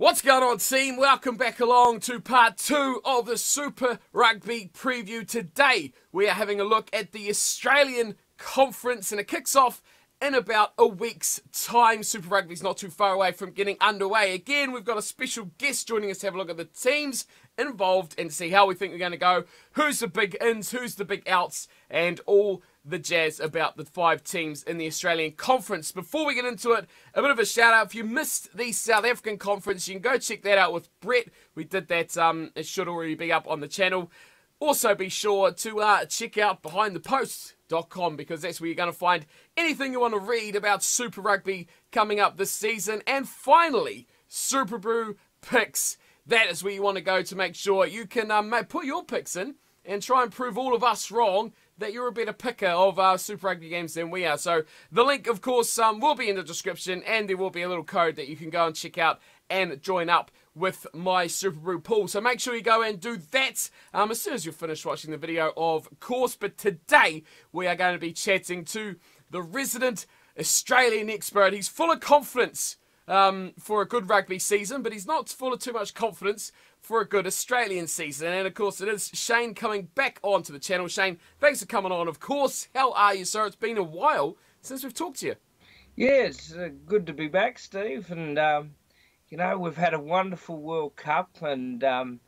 What's going on, team? Welcome back along to part two of the Super Rugby preview. Today, we are having a look at the Australian Conference, and it kicks off in about a week's time. Super Rugby's not too far away from getting underway. Again, we've got a special guest joining us to have a look at the teams involved and see how we think we're going to go, who's the big ins, who's the big outs, and all the jazz about the five teams in the Australian Conference. Before we get into it, a bit of a shout out. If you missed the South African Conference, you can go check that out with Brett. We did that, um, it should already be up on the channel. Also, be sure to uh, check out behindthepost.com because that's where you're going to find anything you want to read about Super Rugby coming up this season. And finally, SuperBru picks. That is where you want to go to make sure you can um, put your picks in and try and prove all of us wrong that you're a better picker of uh, Super Rugby games than we are. So the link, of course, um, will be in the description, and there will be a little code that you can go and check out and join up with my SuperBru pool. So make sure you go and do that um, as soon as you're finished watching the video, of course. But today we are going to be chatting to the resident Australian expert. He's full of confidence um, for a good rugby season, but he's not full of too much confidence for a good Australian season. And of course, it is Shane coming back onto the channel. Shane, thanks for coming on. Of course, how are you, sir? It's been a while since we've talked to you. Yeah, it's uh, good to be back, Steve. And, um, you know, we've had a wonderful World Cup and um,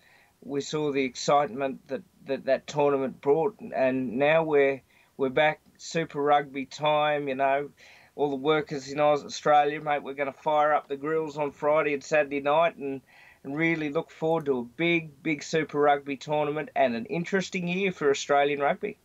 we saw the excitement that, that that tournament brought. And now we're, we're back, Super Rugby time, you know all the workers in Australia, mate. We're going to fire up the grills on Friday and Saturday night and and really look forward to a big, big Super Rugby tournament and an interesting year for Australian rugby.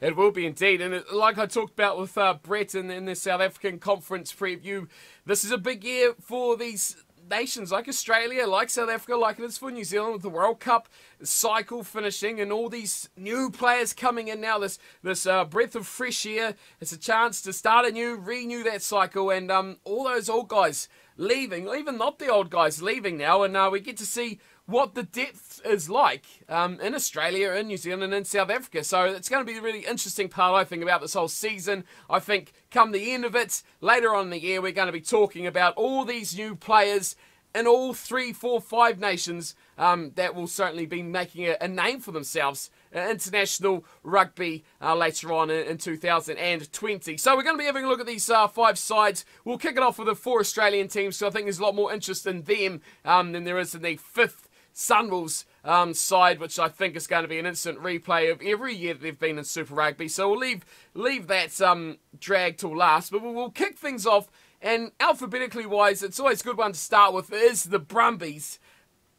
It will be indeed. And it, like I talked about with uh, Brett in, in the South African conference preview, this is a big year for these nations like Australia, like South Africa, like it is for New Zealand with the World Cup cycle finishing and all these new players coming in now. This this uh, breath of fresh air. It's a chance to start anew, renew that cycle, and um, all those old guys leaving, even not the old guys leaving now, and uh, we get to see what the depth is like um, in Australia, in New Zealand, and in South Africa. So it's going to be a really interesting part, I think, about this whole season. I think come the end of it, later on in the year, we're going to be talking about all these new players in all three, four, five nations um, that will certainly be making a, a name for themselves international rugby uh, later on in, in, 2020. So we're going to be having a look at these uh, five sides. We'll kick it off with the four Australian teams, so I think there's a lot more interest in them um, than there is in the fifth Sunwolves um, side, which I think is going to be an instant replay of every year that they've been in Super Rugby. So we'll leave leave that um, drag till last, but we'll, we'll kick things off. And alphabetically wise, it's always a good one to start with is the Brumbies.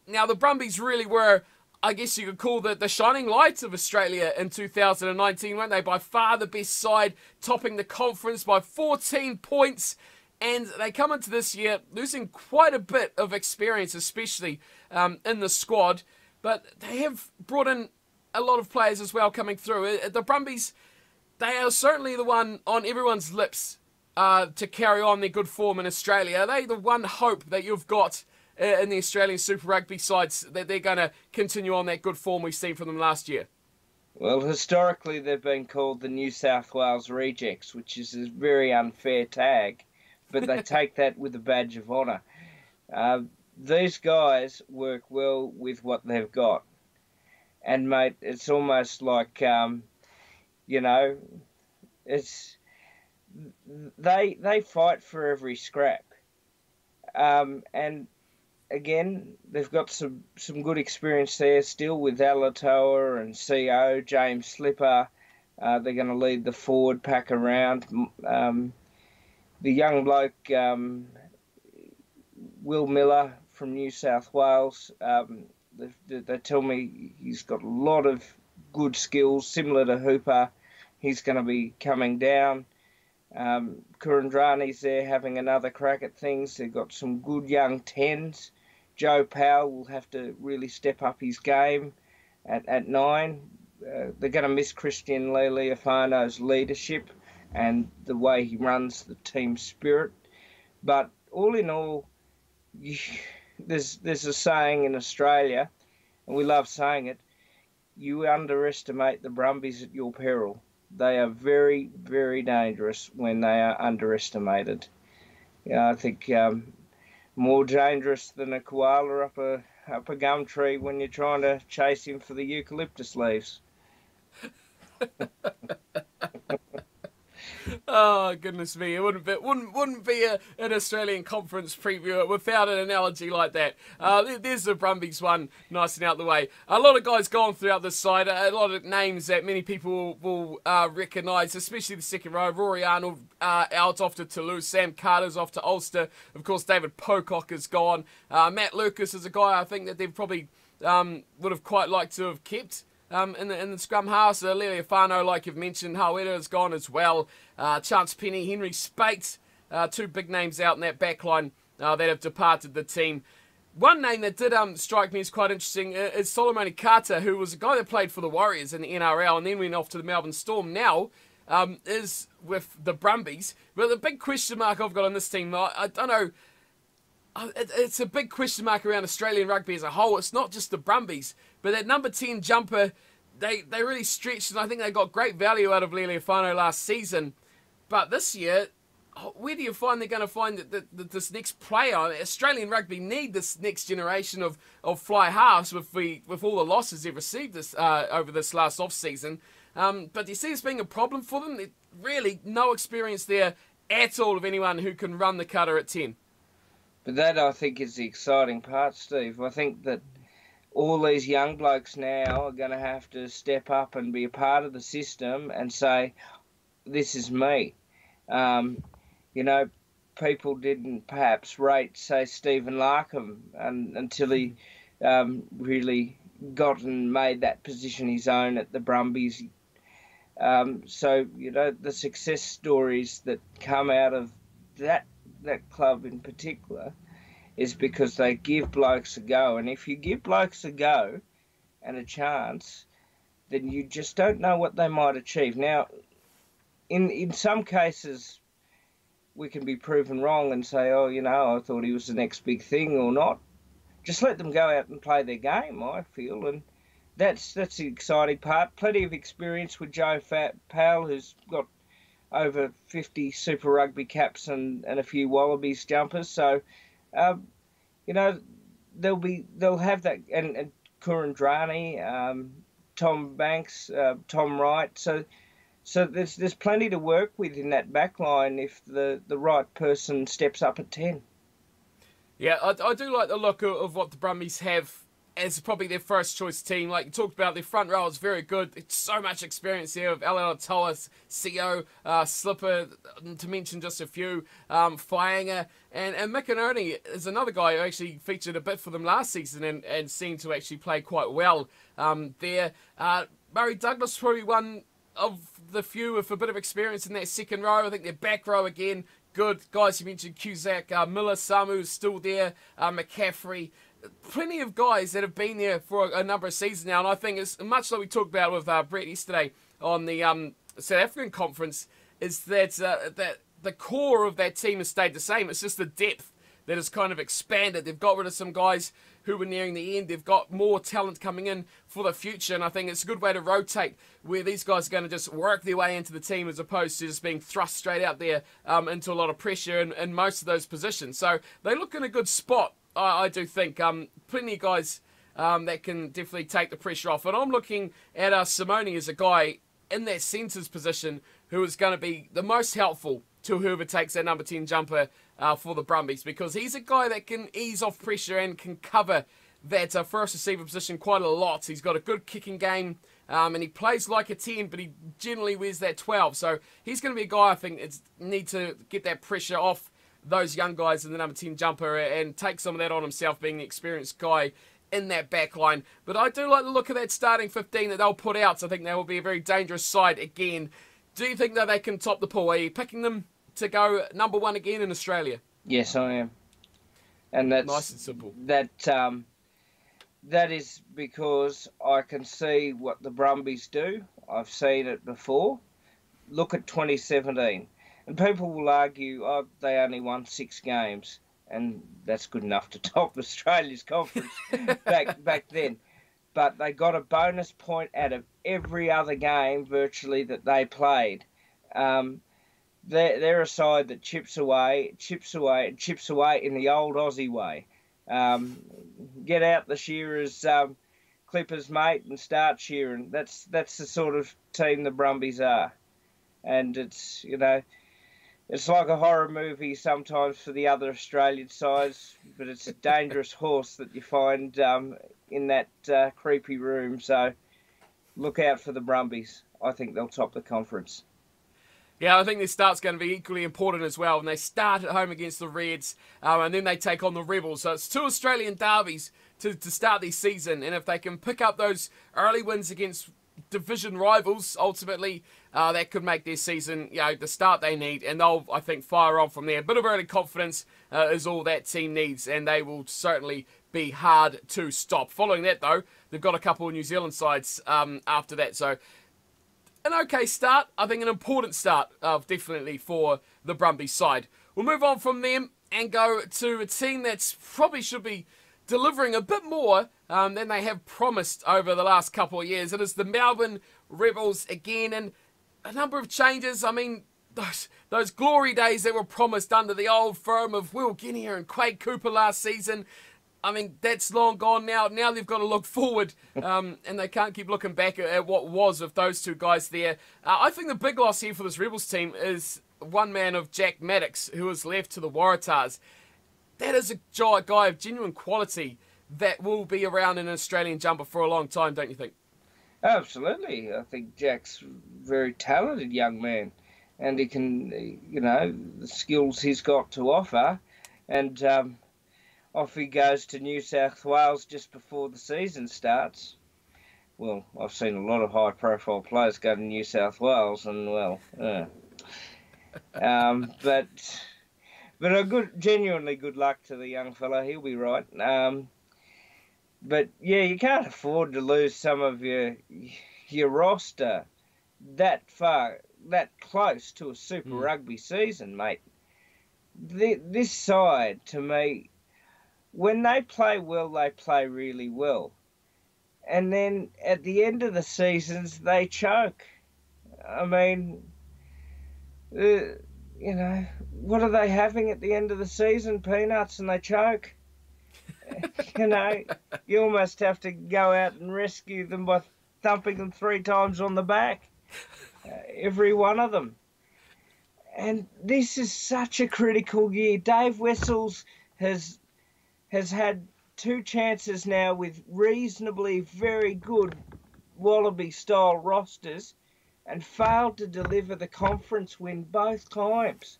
Now the Brumbies really were I guess you could call the, the shining lights of Australia in 2019, weren't they? By far the best side, topping the conference by 14 points. And they come into this year losing quite a bit of experience, especially um, in the squad. But they have brought in a lot of players as well coming through. Uh, the Brumbies, they are certainly the one on everyone's lips uh, to carry on their good form in Australia. Are they the one hope that you've got in the Australian Super Rugby sides that they're going to continue on that good form we've seen from them last year? Well, historically, they've been called the New South Wales Rejects, which is a very unfair tag, but they take that with a badge of honour. Uh, these guys work well with what they've got. And, mate, it's almost like, um, you know, it's they they fight for every scrap. Um, and again, they've got some, some good experience there still with Alatoa and Sio, James Slipper. Uh, they're going to lead the forward pack around. Um, the young bloke, um, Will Miller from New South Wales, um, they, they, tell me he's got a lot of good skills, similar to Hooper. He's going to be coming down. Um, Kuridrani's there having another crack at things. They've got some good young tens. Joe Powell will have to really step up his game at, at nine. Uh, they're going to miss Christian Leali'ifano's leadership and the way he runs the team spirit. But all in all, you, there's there's a saying in Australia, and we love saying it: you underestimate the Brumbies at your peril. They are very very dangerous when they are underestimated. Yeah, I think um, more dangerous than a koala up a up a gum tree when you're trying to chase him for the eucalyptus leaves. Oh goodness me! It wouldn't be wouldn't wouldn't be a, an Australian conference preview without an analogy like that. Uh, there's the Brumbies one, nice and out the way. A lot of guys gone throughout the side. A lot of names that many people will, uh, recognise, especially the second row. Rory Arnold uh, out off to Toulouse. Sam Carter's off to Ulster. Of course, David Pocock is gone. Uh, Matt Lucas is a guy I think that they've probably um, would have quite liked to have kept um, in, the, in the scrum house. Uh, Lealiifano, like you've mentioned, Hawera has gone as well. Uh, Chance Peni, Henry Speight, uh, two big names out in that back line uh, that have departed the team. One name that did um, strike me as quite interesting uh, is Solomone Kata, who was a guy that played for the Warriors in the NRL and then went off to the Melbourne Storm. Now um, is with the Brumbies. But the big question mark I've got on this team, I, I don't know it's a big question mark around Australian rugby as a whole. It's not just the Brumbies, but that number 10 jumper, they, they really stretched, and I think they got great value out of Lealiifano last season. But this year, where do you find they're going to find that, that, that, this next player? Australian rugby need this next generation of, of fly halves with the, with all the losses they've received this uh, over this last off season. Um, but do you see this being a problem for them? really, no experience there at all of anyone who can run the cutter at ten. But that I think is the exciting part, Steve. I think that all these young blokes now are going to have to step up and be a part of the system and say, "This is me." Um, you know, people didn't perhaps rate, say, Stephen Larkham and, until he um, really got and made that position his own at the Brumbies. Um, so you know the success stories that come out of that that club in particular is because they give blokes a go. And if you give blokes a go and a chance, then you just don't know what they might achieve. Now, in in some cases, we can be proven wrong and say, oh, you know, I thought he was the next big thing or not. Just let them go out and play their game. I feel, and that's that's the exciting part. Plenty of experience with Joe Fat Powell, who's got over 50 Super Rugby caps and, and a few Wallabies jumpers. So, um, you know, they'll be they'll have that and, and Kuridrani, um, Tom Banks, uh, Tom Wright. So, so there's there's plenty to work with in that back line if the, the right person steps up at ten. Yeah, I, I do like the look of, of what the Brumbies have as probably their first choice team. Like you talked about, their front row is very good. It's so much experience here of Ellen Thomas, Sio, uh, Slipper, to mention just a few, um, and, and Ioane is another guy who actually featured a bit for them last season and, and seemed to actually play quite well um, there. Uh, Murray Douglas probably one of the few with a bit of experience in that second row. I think their back row again, good. Guys, you mentioned Cusack, uh, Miller, Samu is still there, uh, McCaffrey plenty of guys that have been there for a, a, number of seasons now, and I think it's much like we talked about with uh, Brett yesterday on the um, South African conference, is that uh, that the core of that team has stayed the same. It's just the depth that has kind of expanded. They've got rid of some guys who were nearing the end. They've got more talent coming in for the future, and I think it's a good way to rotate where these guys are going to just work their way into the team as opposed to just being thrust straight out there um, into a lot of pressure in, in most of those positions. So they look in a good spot I, I do think um, plenty of guys um, that can definitely take the pressure off. And I'm looking at uh, Simone as a guy in that centres position who is going to be the most helpful to whoever takes that number 10 jumper uh, for the Brumbies because he's a guy that can ease off pressure and can cover that uh, first receiver position quite a lot. He's got a good kicking game um, and he plays like a 10, but he generally wears that 12. So he's going to be a guy I think it's need to get that pressure off those young guys in the number 10 jumper and take some of that on himself, being the experienced guy in that back line. But I do like the look of that starting 15 that they'll put out. So I think they will be a very dangerous side again. Do you think that they can top the pool? Are you picking them to go number one again in Australia? Yes, I am. And that's nice and simple. That um, that is because I can see what the Brumbies do. I've seen it before. Look at 2017 and people will argue, oh, they only won six games, and that's good enough to top Australia's conference back back then. But they got a bonus point out of every other game virtually that they played. Um, they're, they're a side that chips away, chips away, chips away in the old Aussie way. Um, get out the shearers, um, Clippers, mate, and start shearing. That's that's the sort of team the Brumbies are, and it's you know, it's like a horror movie sometimes for the other Australian sides, but it's a dangerous horse that you find um, in that uh, creepy room. So look out for the Brumbies. I think they'll top the conference. Yeah, I think this start's going to be equally important as well. And they start at home against the Reds, um, and then they take on the Rebels. So it's two Australian derbies to, to start this season. And if they can pick up those early wins against division rivals, ultimately, uh, that could make their season, you know, the start they need. And they'll, I think, fire on from there. A bit of early confidence uh, is all that team needs, and they will certainly be hard to stop. Following that, though, they've got a couple of New Zealand sides um, after that. So an okay start. I think an important start, uh, definitely for the Brumbies side. We'll move on from them and go to a team that's probably should be delivering a bit more um, than they have promised over the last couple of years. It is the Melbourne Rebels again, and a number of changes. I mean, those those glory days that were promised under the old firm of Will Genia and Quade Cooper last season. I mean, that's long gone now. Now they've got to look forward, um, and they can't keep looking back at, at what was of those two guys there. Uh, I think the big loss here for this Rebels team is one man of Jack Maddocks, who has left to the Waratahs. That is a guy of genuine quality that will be around in an Australian jumper for a long time, don't you think? Absolutely. I think Jack's a very talented young man, and he can, you know, the skills he's got to offer. And um, off he goes to New South Wales just before the season starts. Well, I've seen a lot of high profile players go to New South Wales, and well, um, but but a good, genuinely good luck to the young fella. He'll be right. Um, but yeah, you can't afford to lose some of your your roster that far, that close to a Super mm. Rugby season, mate. The, this side, to me, when they play well, they play really well. And then at the end of the seasons, they choke. I mean, uh, you know, what are they having at the end of the season? Peanuts and they choke. you know, you almost have to go out and rescue them by thumping them three times on the back. Uh, every one of them. And this is such a critical year. Dave Wessels has has had two chances now with reasonably very good Wallaby style rosters and failed to deliver the conference win both times.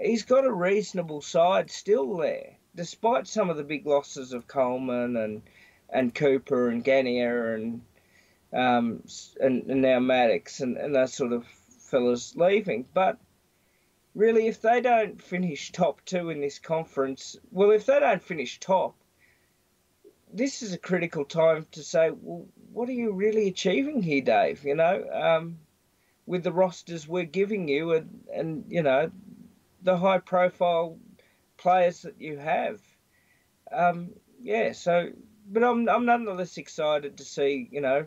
He's got a reasonable side still there, despite some of the big losses of Coleman and and Cooper and Genia and um, and, and now Maddocks and, and those sort of fellas leaving. But really, if they don't finish top two in this conference, well, if they don't finish top, this is a critical time to say, well, what are you really achieving here, Dave? You know, um, with the rosters we're giving you and, and, you know, the high profile players that you have. Um, yeah, so, but I'm, I'm nonetheless excited to see, you know,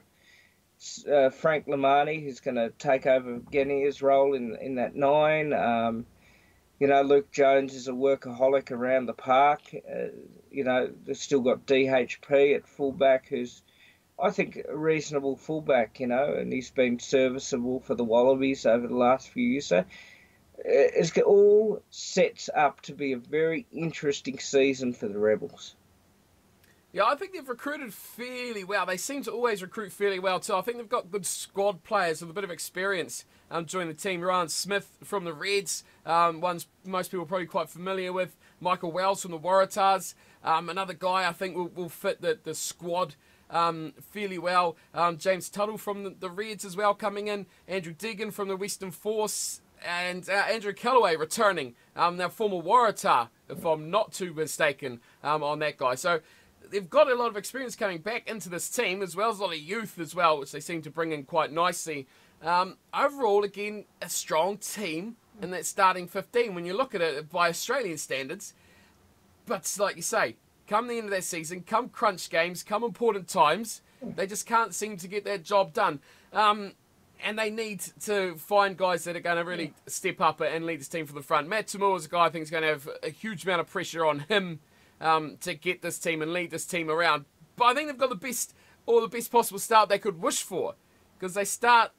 uh, Frank Lomani, who's going to take over Genia's role in in that nine. Um, you know, Luke Jones is a workaholic around the park. Uh, you know, they've still got DHP at fullback, who's I think a reasonable fullback. You know, and he's been serviceable for the Wallabies over the last few years. So it's all sets up to be a very interesting season for the Rebels. Yeah, I think they've recruited fairly well. They seem to always recruit fairly well too. I think they've got good squad players with a bit of experience um, joining the team. Ryan Smith from the Reds, um, one's most people probably quite familiar with. Michael Wells from the Waratahs, um, another guy I think will, will fit the, the squad um, fairly well. Um, James Tuttle from the, the, Reds as well coming in. Andrew Deegan from the Western Force. And uh, Andrew Kellaway returning, um, their former Waratah, if I'm not too mistaken, um, on that guy. So they've got a lot of experience coming back into this team, as well as a lot of youth as well, which they seem to bring in quite nicely. Um, overall, again, a strong team in that starting 15 when you look at it by Australian standards. But like you say, come the end of that season, come crunch games, come important times, they just can't seem to get that job done. Um, and they need to find guys that are going to really step up and lead this team from the front. Matt To'omua is a guy I think is going to have a huge amount of pressure on him um, to get this team and lead this team around. But I think they've got the best or the best possible start they could wish for because they start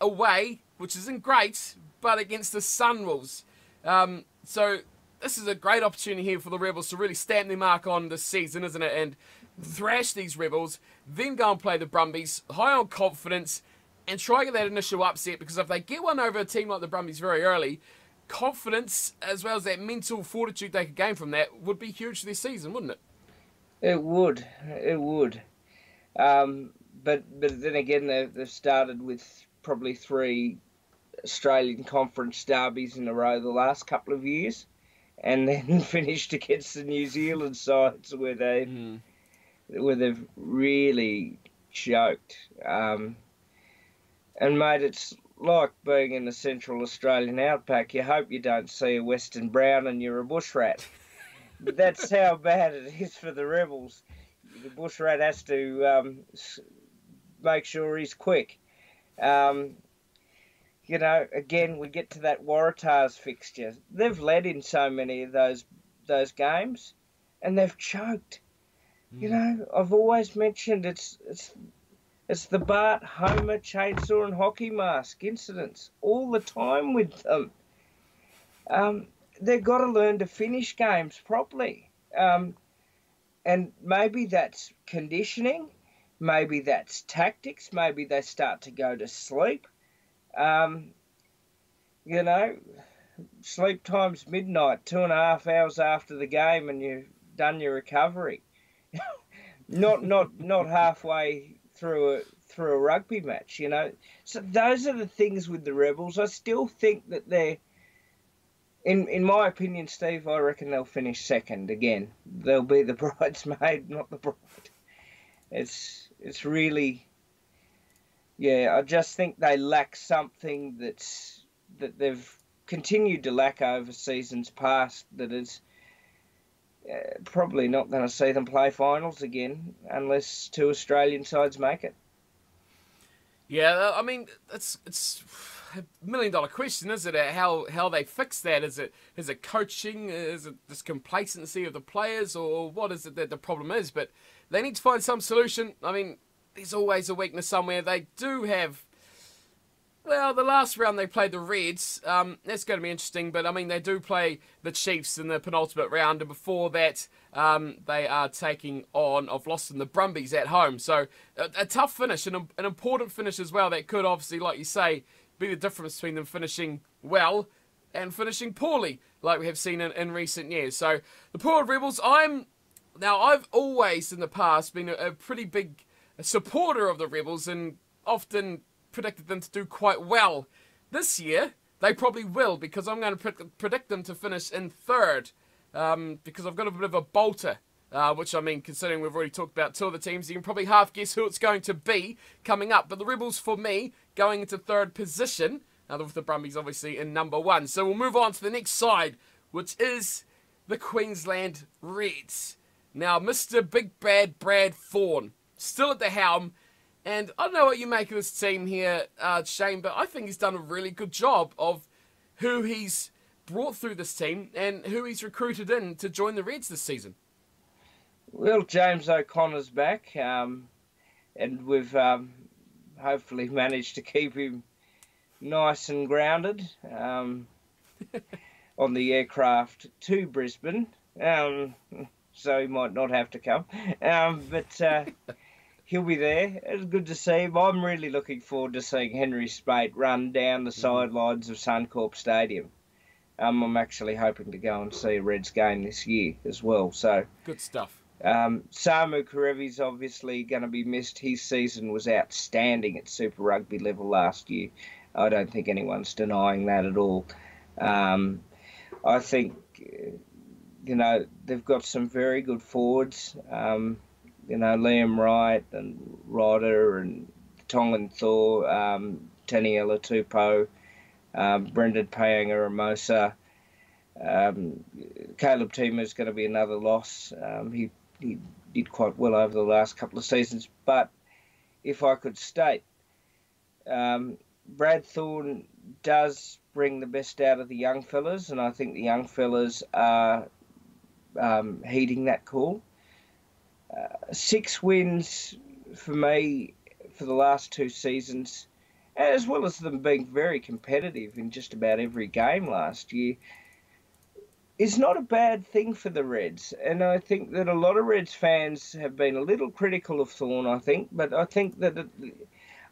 away, which isn't great, but against the Sunwolves. Um, so this is a great opportunity here for the Rebels to really stamp their mark on this season, isn't it? And thrash these Rebels, then go and play the Brumbies, high on confidence, and try to get that initial upset because if they get one over a team like the Brumbies very early, confidence as well as that mental fortitude they could gain from that would be huge for this season, wouldn't it? It would. It would. Um, but but then again, they've, they've started with probably three Australian Conference derbies in a row the last couple of years, and then finished against the New Zealand sides where they mm. where they've really choked. Um, and mate, it's like being in the Central Australian outback. You hope you don't see a Western Brown and you're a bush rat. but that's how bad it is for the rebels. The bush rat has to um, make sure he's quick. Um, you know, again, we get to that Waratahs fixture. They've led in so many of those those games, and they've choked. Mm. You know, I've always mentioned it's it's it's the Bart, Homer, chainsaw, and hockey mask incidents all the time with them. Um, they've got to learn to finish games properly. Um, and maybe that's conditioning, maybe that's tactics, maybe they start to go to sleep. Um, you know, sleep time's midnight, two and a half hours after the game, and you've done your recovery. not not not halfway through a through a rugby match, you know. So those are the things with the rebels. I still think that they're in in my opinion, Steve, I reckon they'll finish second again. They'll be the bridesmaid, not the bride. It's it's really yeah, I just think they lack something that's that they've continued to lack over seasons past. That is uh, probably not going to see them play finals again unless two Australian sides make it. Yeah, I mean it's it's a million dollar question, is it? How how they fix that? Is it is it coaching? Is it this complacency of the players, or what is it that the problem is? But they need to find some solution. I mean, there's always a weakness somewhere. They do have. Well, the last round they played the Reds. Um, that's going to be interesting, but I mean they do play the Chiefs in the penultimate round, and before that um, they are taking on. I've lost in the Brumbies at home, so a, a tough finish and an important finish as well. That could obviously, like you say, be the difference between them finishing well and finishing poorly, like we have seen in, in recent years. So the Port Rebels, I'm now I've always in the past been a, a pretty big supporter of the Rebels and often predicted them to do quite well. This year, they probably will because I'm going to pre- predict them to finish in third um, because I've got a bit of a bolter. Uh, which I mean, considering we've already talked about two of the teams, you can probably half guess who it's going to be coming up. But the Rebels, for me, going into third position, now with the Brumbies obviously in number one. So we'll move on to the next side, which is the Queensland Reds. Now, Mr. Big Bad Brad Thorn still at the helm. And I don't know what you make of this team here, uh, Shane, but I think he's done a really good job of who he's brought through this team and who he's recruited in to join the Reds this season. Well, James O'Connor's back, um, and we've um, hopefully managed to keep him nice and grounded um, on the aircraft to Brisbane. Um, so he might not have to come. Um, but uh, he'll be there. It's good to see him. I'm really looking forward to seeing Henry Speight run down the mm-hmm. sidelines of Suncorp Stadium. Um, I'm actually hoping to go and see a Reds game this year as well. So good stuff. Um, Samu Kerevi's obviously going to be missed. His season was outstanding at Super Rugby level last year. I don't think anyone's denying that at all. Um, I think, you know, they've got some very good forwards. Um, you know, Liam Wright and Rodda and Tongan Thor, um, Taniela Tupou, um, Brendan Paenga-Amosa. Um, Caleb Timu is going to be another loss. Um, he, he did quite well over the last couple of seasons. But if I could state, um, Brad Thorn does bring the best out of the young fellas, and I think the young fellas are um, heeding that call. Six wins for me for the last two seasons, as well as them being very competitive in just about every game last year, is not a bad thing for the Reds. And I think that a lot of Reds fans have been a little critical of Thorn, I think, but I think that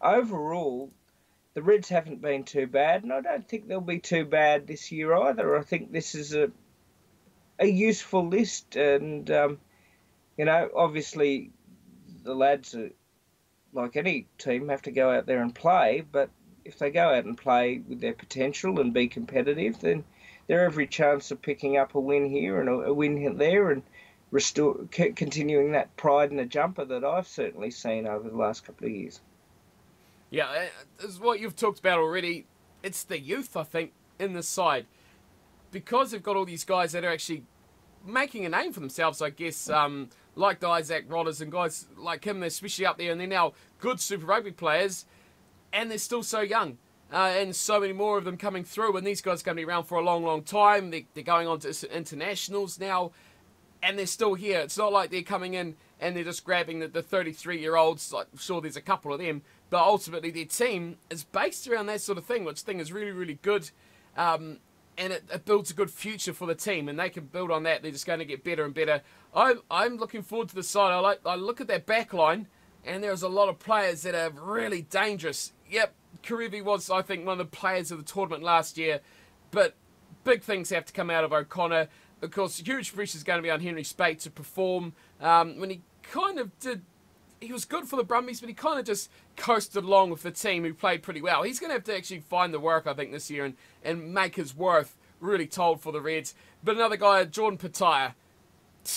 overall, the Reds haven't been too bad, and I don't think they'll be too bad this year either. I think this is a a useful list, and um, you know, obviously, the lads are like any team have to go out there and play, but if they go out and play with their potential and be competitive, then they're every chance of picking up a win here and a, win there and restore continuing that pride in the jumper that I've certainly seen over the last couple of years. Yeah, as what you've talked about already, it's the youth I think in the side because they've got all these guys that are actually making a name for themselves, I guess. Um, like the Isaac Roddas and guys like him, they're especially up there, and they're now good Super Rugby players, and they're still so young. Uh, and so many more of them coming through, and these guys are going to be around for a long, long time. They, they're going on to internationals now, and they're still here. It's not like they're coming in and they're just grabbing the 33 year olds. Like, sure, there's a couple of them, but ultimately their team is based around that sort of thing, which thing is really, really good. Um, and it, it, builds a good future for the team, and they can build on that. They're just going to get better and better. I'm I'm looking forward to the side. I like I look at their back line, and there's a lot of players that are really dangerous. Yep, Kerevi was I think one of the players of the tournament last year, but big things have to come out of O'Connor. Of course, huge pressure is going to be on Henry Speight to perform. Um, when he kind of did he was good for the Brumbies, but he kind of just coasted along with the team who played pretty well. He's going to have to actually find the work, I think, this year and, and make his worth really told for the Reds. But another guy, Jordan Petaia,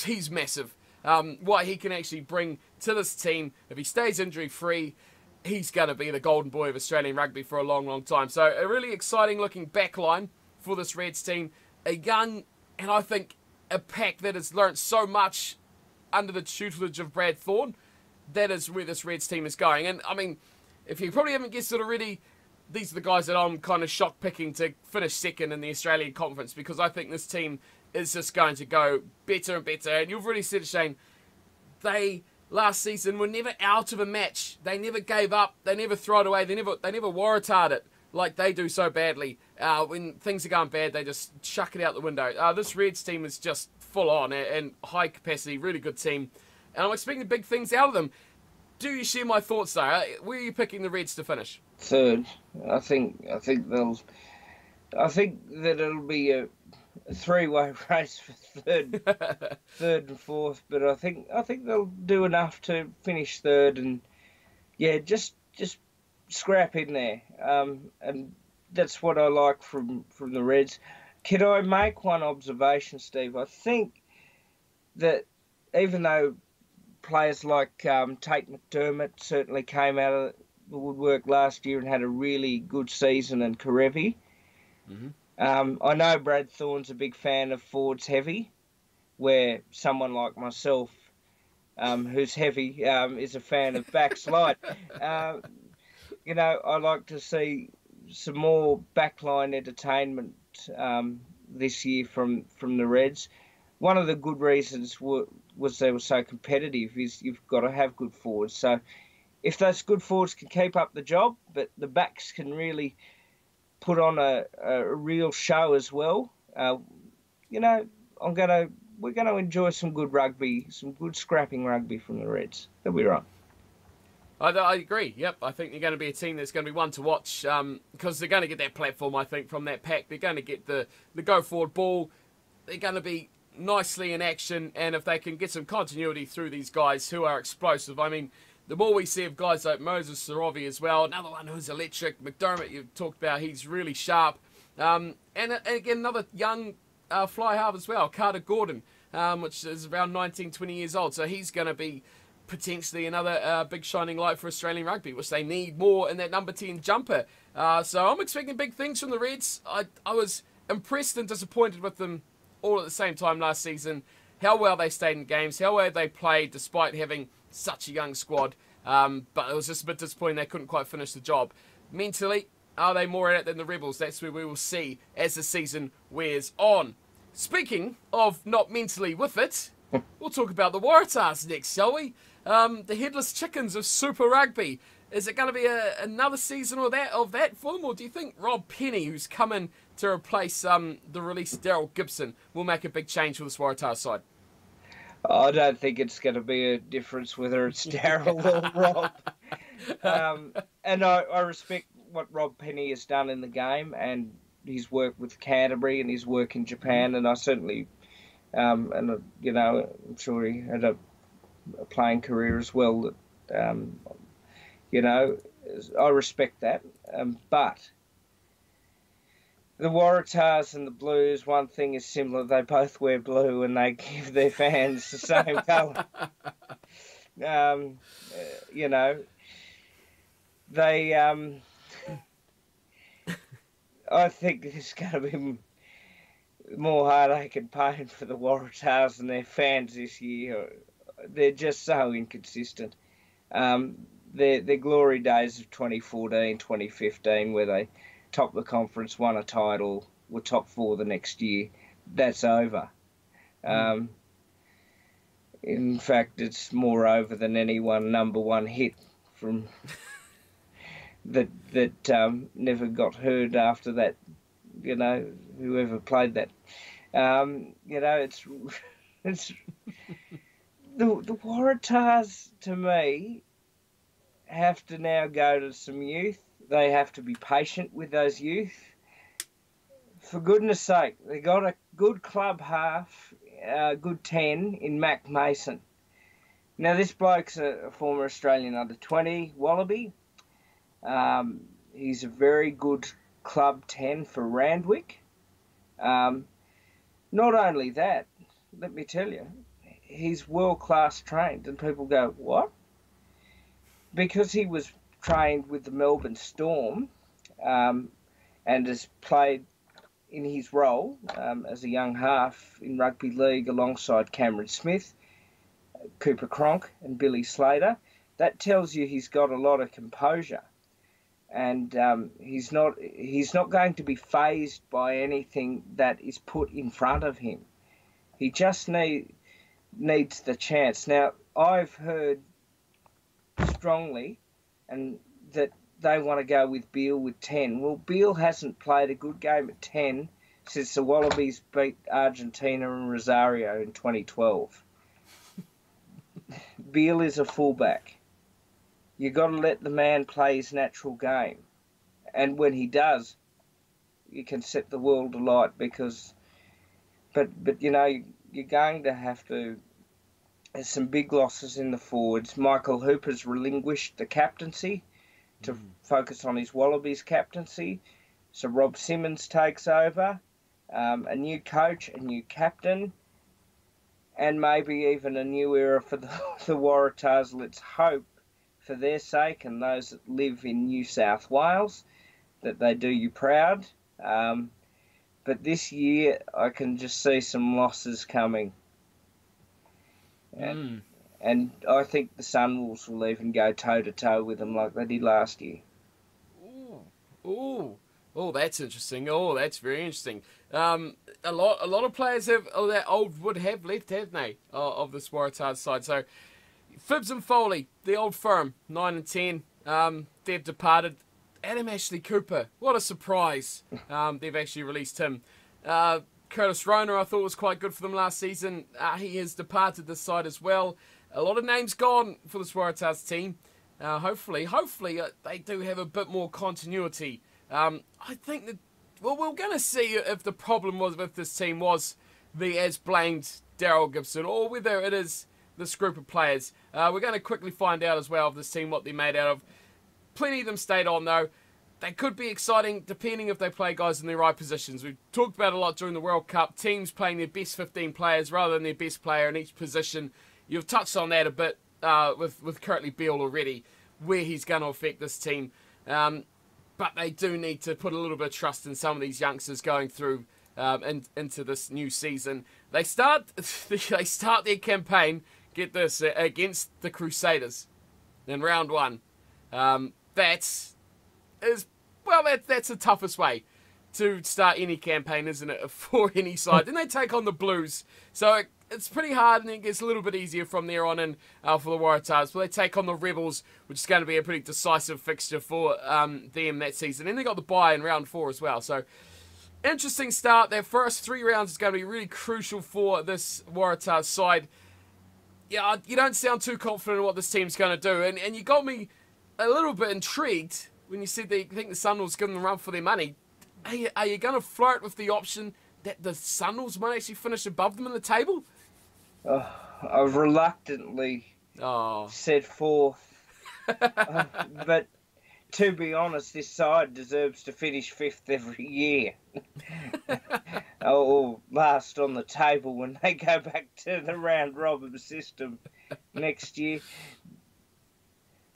he's massive. Um, what he can actually bring to this team, if he stays injury free, he's going to be the golden boy of Australian rugby for a long, long time. So a really exciting looking backline for this Reds team. A young, and I think a pack that has learnt so much under the tutelage of Brad Thorn that is where this Reds team is going. And I mean, if you probably haven't guessed it already, these are the guys that I'm kind of shock picking to finish second in the Australian conference because I think this team is just going to go better and better. And you've already said it, Shane. They last season were never out of a match. They never gave up. They never throw it away. They never they never warratard it like they do so badly. Uh, when things are going bad, they just chuck it out the window. Uh, this Reds team is just full on and high capacity, really good team and I'm expecting big things out of them. Do you share my thoughts, though? Where are you picking the Reds to finish? Third. I think. I think they'll. I think that it'll be a, a three-way race for third, third and fourth. But I think I think they'll do enough to finish third, and yeah, just just scrap in there. Um, and that's what I like from from the Reds. Can I make one observation, Steve? I think that even though players like um, Tate McDermott certainly came out of the woodwork last year and had a really good season, and Kerevi. Mm-hmm. Um, I know Brad Thorn's a big fan of Fords Heavy, where someone like myself, um, who's heavy, um, is a fan of backslide. uh, you know, I like to see some more backline entertainment um, this year from, from the Reds. One of the good reasons were, was they were so competitive is you've got to have good forwards. So if those good forwards can keep up the job, but the backs can really put on a, a real show as well, uh, you know, I'm gonna we're going to enjoy some good rugby, some good scrapping rugby from the Reds. They'll be right. I, I, agree. Yep, I think they're going to be a team that's going to be one to watch because um, they're going to get that platform. I think from that pack, they're going to get the the go forward ball. They're going to be nicely in action, and if they can get some continuity through these guys who are explosive, I mean, the more we see of guys like Moses Sorovi as well, another one who's electric, McDermott you talked about, he's really sharp, um, and, and, again another young uh, fly half as well, Carter Gordon, um, which is around 19, 20 years old, so he's going to be potentially another uh, big shining light for Australian rugby, which they need more in that number 10 jumper. Uh, so I'm expecting big things from the Reds. I, I was impressed and disappointed with them all at the same time last season. How well they stayed in games, how well they played despite having such a young squad. Um, but it was just a bit disappointing they couldn't quite finish the job. Mentally, are they more in it than the Rebels? That's where we will see as the season wears on. Speaking of not mentally with it, we'll talk about the Waratahs next, shall we? Um, the headless chickens of Super Rugby. Is it going to be a, another season of that of that form, or do you think Rob Penney, who's coming to replace um, the released Daryl Gibson, will make a big change for the Waratahs side? I don't think it's going to be a difference whether it's Daryl or Rob. Um, and I, I, respect what Rob Penney has done in the game and his work with Canterbury and his work in Japan. And I certainly, um, and uh, you know, I'm sure he had a, a playing career as well. That um, you know, I respect that. Um, but the Waratahs and the Blues, one thing is similar. They both wear blue and they give their fans the same colour. Um, uh, you know, they. Um, I think there's going to be more heartache and pain for the Waratahs and their fans this year. They're just so inconsistent. Um, their, their glory days of 2014, 2015, where they top the conference, won a title, were top four the next year. That's over. Hmm. Um, in fact, it's more over than any one number one hit from that that um, never got heard after that. You know, whoever played that. Um, you know, it's it's the the Waratahs to me have to now go to some youth they have to be patient with those youth. For goodness sake, they got a good club half, a good 10 in Mack Mason. Now, this bloke's a, a former Australian under 20 Wallaby. Um, he's a very good club 10 for Randwick. Um, not only that, let me tell you, he's world class trained. And people go, What? Because he was trained with the Melbourne Storm um, and has played in his role um, as a young half in rugby league alongside Cameron Smith, Cooper Cronk, and Billy Slater. That tells you he's got a lot of composure, and um, he's not he's not going to be phased by anything that is put in front of him. He just need needs the chance. Now I've heard strongly and that they want to go with Beale with 10. Well, Beale hasn't played a good game at 10 since the Wallabies beat Argentina and Rosario in 2012. Beale is a fullback. You've got to let the man play his natural game. And when he does, you can set the world alight because, but, but you know, you're going to have to there's some big losses in the forwards. Michael Hooper's relinquished the captaincy to mm. focus on his Wallabies captaincy. So Rob Simmons takes over. Um, a new coach, a new captain, and maybe even a new era for the, the Waratahs. Let's hope for their sake and those that live in New South Wales that they do you proud. Um, but this year, I can just see some losses coming. And, mm. and I think the Sunwolves will even go toe to toe with them like they did last year. Ooh, ooh, oh, that's interesting. Oh, that's very interesting. Um, a lot, a lot of players have oh, that old would have left, haven't they, uh, of the Waratahs side? So, Phipps and Foley, the old firm, nine and ten, um, they've departed. Adam Ashley Cooper, what a surprise! Um, they've actually released him. Uh, Curtis Rona, I thought was quite good for them last season. Uh, he has departed this side as well. A lot of names gone for the Waratahs team. Uh, hopefully, hopefully uh, they do have a bit more continuity. Um, I think that well, we're going to see if the problem was with this team was the as blamed Daryl Gibson or whether it is this group of players. Uh, we're going to quickly find out as well of this team what they're made out of. Plenty of them stayed on though they could be exciting depending if they play guys in their right positions. We've talked about a lot during the World Cup, teams playing their best 15 players rather than their best player in each position. You've touched on that a bit uh, with, with Kurtley Beale already, where he's going to affect this team. Um, but they do need to put a little bit of trust in some of these youngsters going through um, in, into this new season. They start they start their campaign, get this, against the Crusaders in round one. Um, that's is well, that, that's the toughest way to start any campaign, isn't it, for any side. then they take on the Blues. So it, it's pretty hard and it gets a little bit easier from there on in uh, for the Waratahs. But they take on the Rebels, which is going to be a pretty decisive fixture for um, them that season. And they got the bye in round four as well. So interesting start. Their first three rounds is going to be really crucial for this Waratahs side. Yeah, you don't sound too confident in what this team's going to do. And, and you got me a little bit intrigued when you said that you think the Sunwolves giving them run for their money. Are you, are you going to flirt with the option that the Sunwolves might actually finish above them in the table? Oh, I've reluctantly oh. said fourth. uh, but to be honest, this side deserves to finish fifth every year. or last on the table when they go back to the round robin system next year.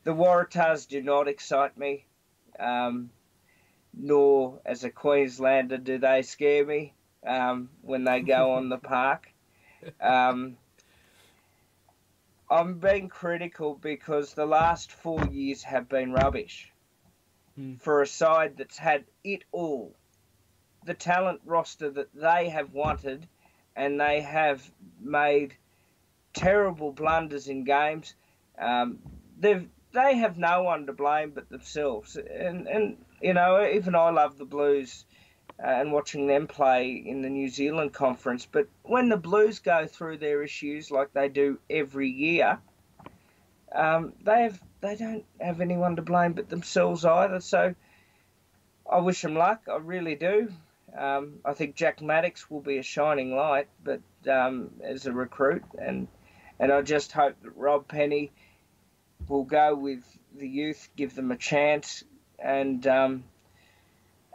The Waratahs do not excite me, um, nor as a Queenslander do they scare me um, when they go on the park. Um, I'm being critical because the last four years have been rubbish Hmm. for a side that's had it all. The talent roster that they have wanted, and they have made terrible blunders in games. Um, they've they have no one to blame but themselves, and and you know even I love the Blues uh, and watching them play in the New Zealand conference. But when the Blues go through their issues like they do every year, um, they have they don't have anyone to blame but themselves either. So I wish them luck. I really do. Um, I think Jack Maddocks will be a shining light, but um, as a recruit, and and I just hope that Rob Penney will go with the youth, give them a chance, and um,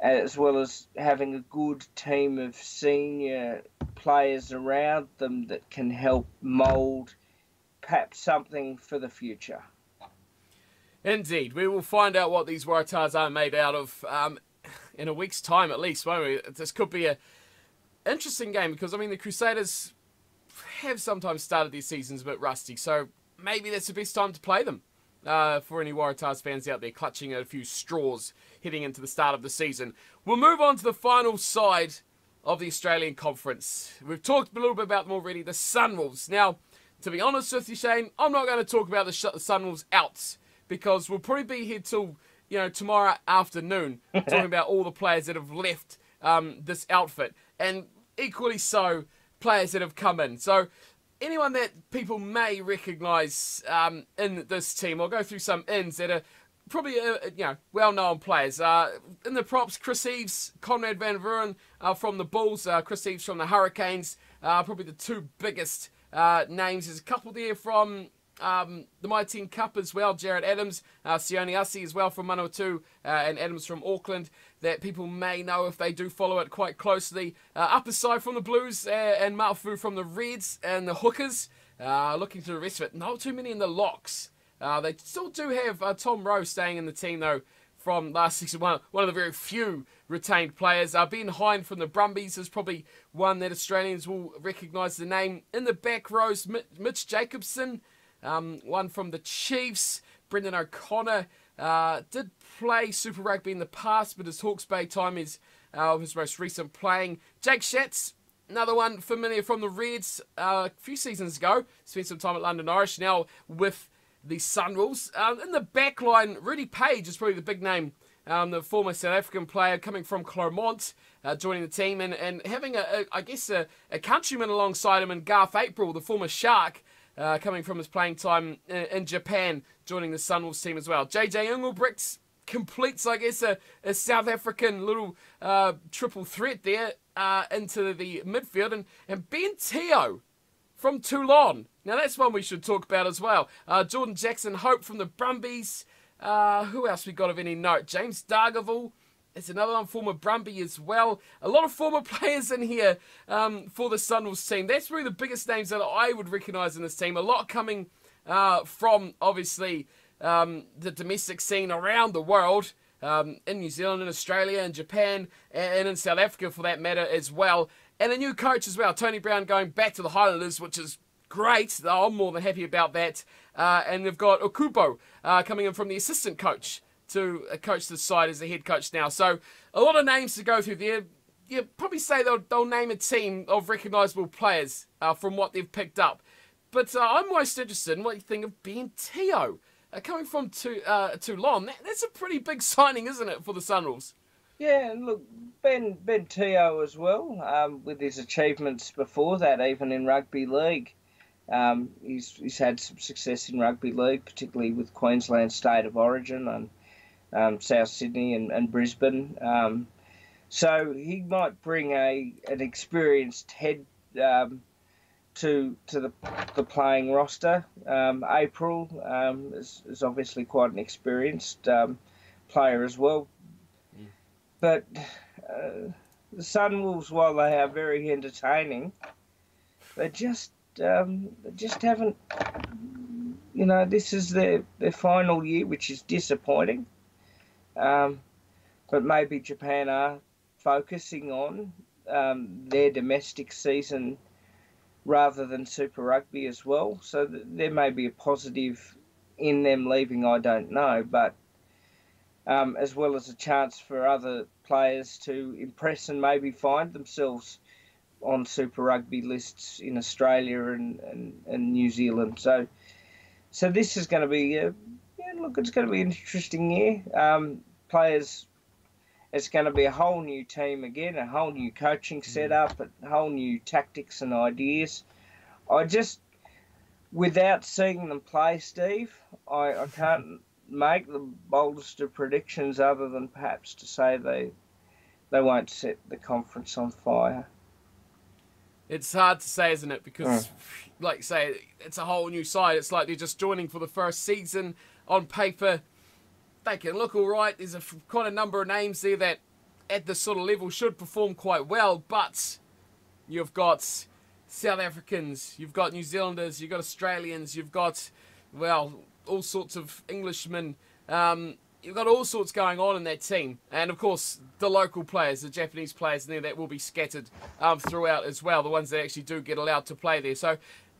as well as having a good team of senior players around them that can help mould perhaps something for the future. Indeed, we will find out what these Waratahs are made out of um, in a week's time at least, won't we? This could be a interesting game because I mean the Crusaders have sometimes started these seasons a bit rusty, so maybe that's the best time to play them. Uh, for any Waratahs fans out there clutching at a few straws heading into the start of the season. We'll move on to the final side of the Australian Conference. We've talked a little bit about them already, the Sunwolves. Now, to be honest with you, Shane, I'm not going to talk about the Sunwolves outs because we'll probably be here till you know tomorrow afternoon talking about all the players that have left um, this outfit, and equally so players that have come in. So anyone that people may recognise um, in this team, I'll go through some ins that are probably uh, you know well-known players. Uh, in the props, Chris Eves, Conrad Van Vuuren uh, from the Bulls, uh, Chris Eves from the Hurricanes, uh, probably the two biggest uh, names. There's a couple there from um, the Mitre 10 Cup as well. Jared Adams, uh, Sione Asi as well from Manawatu, uh, and Adams from Auckland that people may know if they do follow it quite closely. Uh, Apisai from the Blues uh, and Ma'afu from the Reds and the Hookers. Uh, looking to the rest of it, not too many in the locks. Uh, they still do have Tom Rowe staying in the team though from last season. One, one of the very few retained players. Uh, ben Hyne from the Brumbies is probably one that Australians will recognise the name. In the back rows, Mitch Jacobson. Um, one from the Chiefs, Brendan O'Connor. Uh, did play Super Rugby in the past, but his Hawke's Bay time is uh, his most recent playing. Jake Schatz, another one familiar from the Reds uh, a few seasons ago. Spent some time at London Irish, now with the Sunwolves. Um, in the back line, Rudy Paige is probably the big name. Um, the former South African player coming from Clermont, uh, joining the team and, and having, a, a I guess, a, a countryman alongside him in Garth April, the former Shark, uh, coming from his playing time in, Japan, joining the Sunwolves team as well. JJ Engelbrecht completes, I guess, a, a South African little uh, triple threat there uh, into the midfield. And, and Ben Teo from Toulon. Now, that's one we should talk about as well. Uh, Jordan Jackson Hope from the Brumbies. Uh, who else we got of any note? James Dargaville it's another one former Brumby as well. A lot of former players in here um, for the Sunwolves team. That's really the biggest names that I would recognise in this team. A lot coming uh, from, obviously, um, the domestic scene around the world. Um, in New Zealand, in Australia, in Japan, and in South Africa for that matter as well. And a new coach as well, Tony Brown going back to the Highlanders, which is great. I'm more than happy about that. Uh, and they've got Okubo uh, coming in from the assistant coach to coach the side as a head coach now. So a lot of names to go through there. You probably say they'll, they'll name a team of recognisable players uh, from what they've picked up. But uh, I'm most interested in what you think of Ben Teo. Uh, coming from to, uh, Toulon, that, that's a pretty big signing, isn't it, for the Sunwolves? Yeah, look, Ben Ben Teo as well, um, with his achievements before that, even in rugby league. Um, he's, he's had some success in rugby league, particularly with Queensland State of Origin and um, South Sydney and, and Brisbane. Um, so he might bring a an experienced head um, to to the the playing roster. Um, April um, is, is obviously quite an experienced player as well. Mm. But uh, the Sunwolves, while they are very entertaining, they just um, just haven't. You know, this is their their final year, which is disappointing. Um, but maybe Japan are focusing on um, their domestic season rather than Super Rugby as well. So th- there may be a positive in them leaving. I don't know, but um, as well as a chance for other players to impress and maybe find themselves on Super Rugby lists in Australia and, and, and New Zealand. So, so this is going to be, a, look, it's going to be an interesting year. Um, players, it's going to be a whole new team again, a whole new coaching mm. setup, a whole new tactics and ideas. I just, without seeing them play, Steve, I, I can't make the boldest of predictions other than perhaps to say they they won't set the conference on fire. It's hard to say, isn't it? Because, mm. like say, it's a whole new side. It's like they're just joining for the first season. On paper, they can look all right. There's a quite a number of names there that, at this sort of level, should perform quite well. But you've got South Africans, you've got New Zealanders, you've got Australians, you've got, well, all sorts of Englishmen. Um, you've got all sorts going on in that team, and of course the local players, the Japanese players in there that will be scattered um, throughout as well. The ones that actually do get allowed to play there. So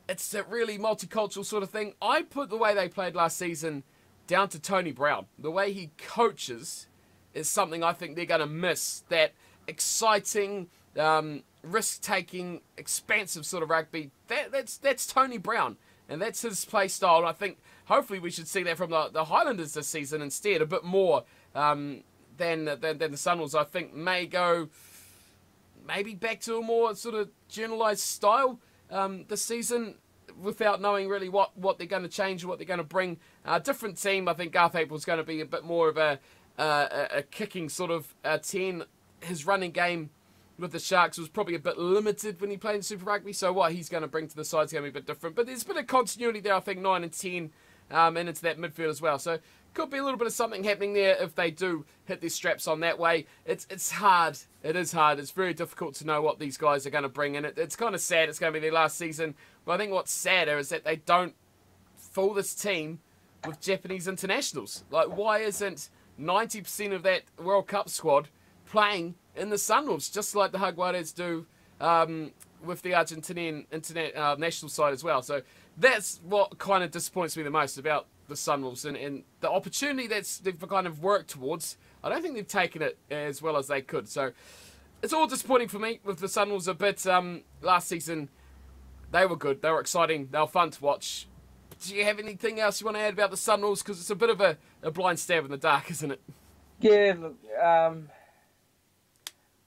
it's a really multicultural sort of thing. I put the way they played last season down to Tony Brown. The way he coaches is something I think they're going to miss. That exciting, um, risk-taking, expansive sort of rugby. That, that's that's Tony Brown, and that's his play style. And I think hopefully we should see that from the, the Highlanders this season instead, a bit more um, than, than, than the Sunwolves. I think may go maybe back to a more sort of generalised style um, this season without knowing really what, what they're going to change or what they're going to bring. A different team. I think Garth April's going to be a bit more of a, uh, a, a kicking sort of uh, 10. His running game with the Sharks was probably a bit limited when he played in Super Rugby. So what he's going to bring to the side is going to be a bit different. But there's a bit of continuity there. I think 9 and 10 um, and into that midfield as well. So could be a little bit of something happening there if they do hit their straps on that way. It's it's hard. It is hard. It's very difficult to know what these guys are going to bring in. It, it's kind of sad. It's going to be their last season. But I think what's sadder is that they don't fill this team with Japanese internationals. Like, why isn't 90% of that World Cup squad playing in the Sunwolves, just like the Jaguares do um, with the Argentinian internet, uh, national side as well? So that's what kind of disappoints me the most about the Sunwolves and, and the opportunity that's they've kind of worked towards. I don't think they've taken it as well as they could. So it's all disappointing for me with the Sunwolves a bit. Um, last season, they were good. They were exciting. They were fun to watch. Do you have anything else you want to add about the Sunwolves? Because it's a bit of a, a blind stab in the dark, isn't it? Yeah, look, um,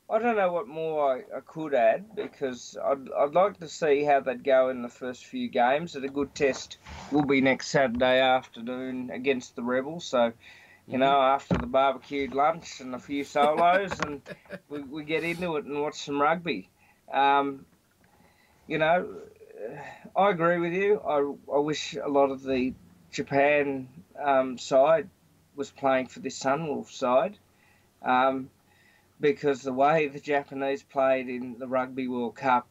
I don't know what more I, I, could add because I'd, I'd like to see how they'd go in the first few games. And a good test will be next Saturday afternoon against the Rebels. So, you mm-hmm. know, after the barbecued lunch and a few solos, and we, we get into it and watch some rugby. Um, you know, I agree with you. I, I wish a lot of the Japan um, side was playing for this Sunwolf side. Um, because the way the Japanese played in the Rugby World Cup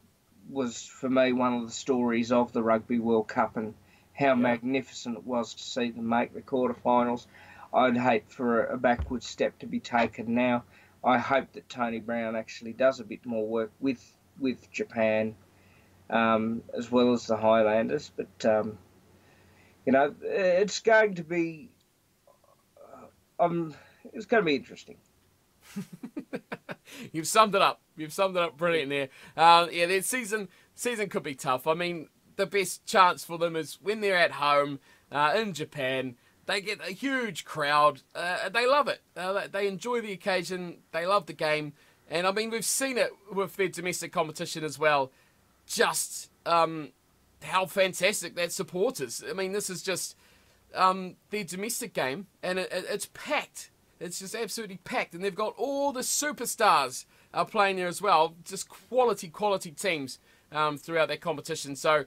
was for me one of the stories of the Rugby World Cup and how yeah. magnificent it was to see them make the quarterfinals. I'd hate for a backward step to be taken now. I hope that Tony Brown actually does a bit more work with with Japan um, as well as the Highlanders. But um, you know, it's going to be um, it's going to be interesting. You've summed it up. You've summed it up brilliant there. Uh, yeah, their season season could be tough. I mean, the best chance for them is when they're at home uh, in Japan. They get a huge crowd. Uh, they love it. Uh, they enjoy the occasion. They love the game. And I mean, we've seen it with their domestic competition as well. Just um, how fantastic that supporters. I mean, this is just um, their domestic game, and it, it, it's packed. It's just absolutely packed, and they've got all the superstars uh, playing there as well. Just quality, quality teams um, throughout that competition. So,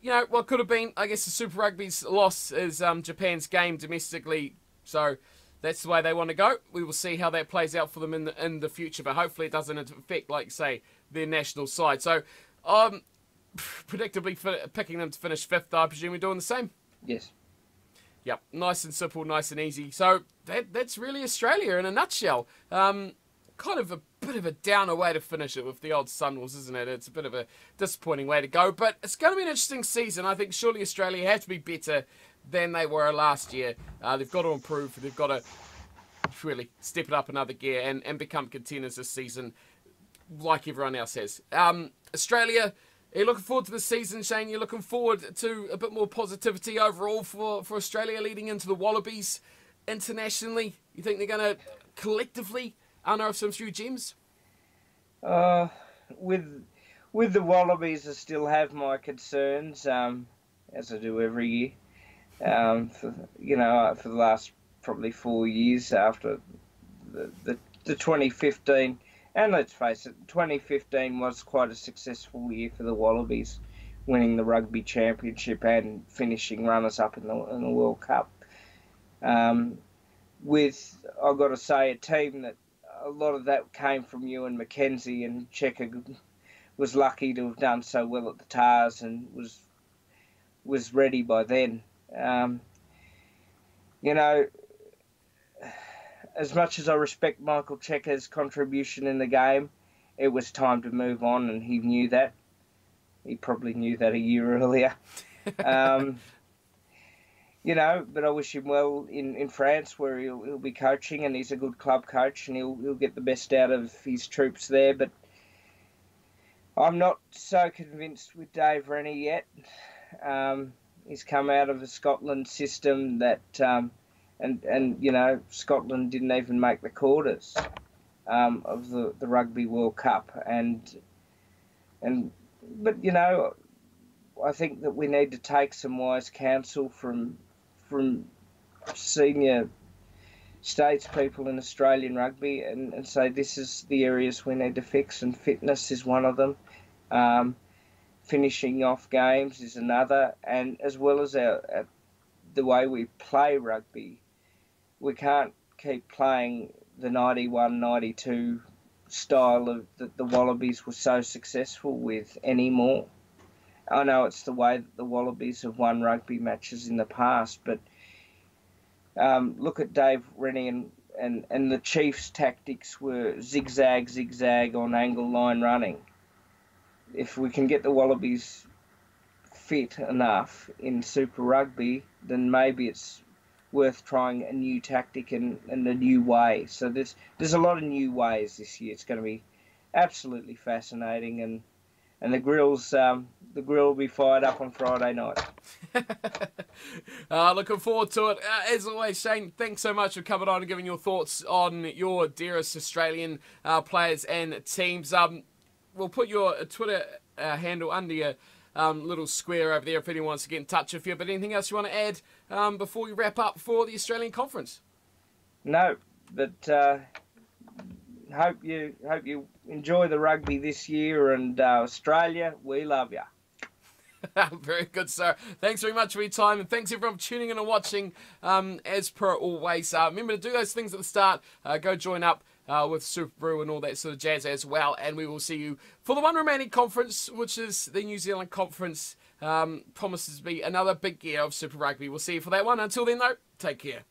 you know, what could have been, I guess, the Super Rugby's loss is um, Japan's game domestically. So that's the way they want to go. We will see how that plays out for them in the in the future, but hopefully it doesn't affect, like say, their national side. So, um, predictably picking them to finish fifth. I presume we're doing the same. Yes. Yep, nice and simple, nice and easy. So that that's really Australia in a nutshell. Um, kind of a bit of a downer way to finish it with the old Sunwolves, isn't it? It's a bit of a disappointing way to go, but it's going to be an interesting season. I think surely Australia have to be better than they were last year. Uh, they've got to improve. They've got to really step it up another gear and, and become contenders this season, like everyone else has. Um, Australia. Are you looking forward to the season, Shane? You're looking forward to a bit more positivity overall for, for Australia leading into the Wallabies internationally? You think they're going to collectively unearth some few gems? Uh, with with the Wallabies, I still have my concerns, um, as I do every year um, for you know for the last probably four years after the, the, the 2015 and let's face it 2015 was quite a successful year for the Wallabies winning the rugby championship and finishing runners up in the, in the World Cup. Um, with I've got to say a team that a lot of that came from Ewen McKenzie and Cheika was lucky to have done so well at the Tahs and was was ready by then. Um, you know, as much as I respect Michael Cheika's contribution in the game, it was time to move on, and he knew that. He probably knew that a year earlier. um, you know, but I wish him well in, in France where he'll, he'll be coaching, and he's a good club coach, and he'll, he'll get the best out of his troops there. But I'm not so convinced with Dave Rennie yet. Um, He's come out of the Scotland system that, um, and and you know, Scotland didn't even make the quarters um, of the, the Rugby World Cup, and and but you know, I think that we need to take some wise counsel from from senior states people in Australian rugby and, and say this is the areas we need to fix, and fitness is one of them. Um, finishing off games is another, and as well as our, our, the way we play rugby, we can't keep playing the 91 92 style of that the Wallabies were so successful with anymore. I know it's the way that the Wallabies have won rugby matches in the past, but um, look at Dave Rennie and, and, and the Chiefs' tactics were zigzag, zigzag on angle line running if we can get the Wallabies fit enough in Super Rugby, then maybe it's worth trying a new tactic and, and a new way. So there's there's a lot of new ways this year. It's going to be absolutely fascinating, and and the grills um, the grill will be fired up on Friday night. uh, looking forward to it. Uh, as always, Shane, thanks so much for coming on and giving your thoughts on your dearest Australian uh, players and teams. Um, we'll put your Twitter uh, handle under your um, little square over there if anyone wants to get in touch with you. But anything else you want to add um, before we wrap up for the Australian conference? No, but uh, hope you hope you enjoy the rugby this year, and uh, Australia, we love you. very good, sir. Thanks very much for your time, and thanks everyone for tuning in and watching. Um, as per always, uh, remember to do those things at the start. Uh, go join up uh, with SuperBru and all that sort of jazz as well. And we will see you for the one remaining conference, which is the New Zealand Conference. Um, promises to be another big year of Super Rugby. We'll see you for that one. Until then, though, take care.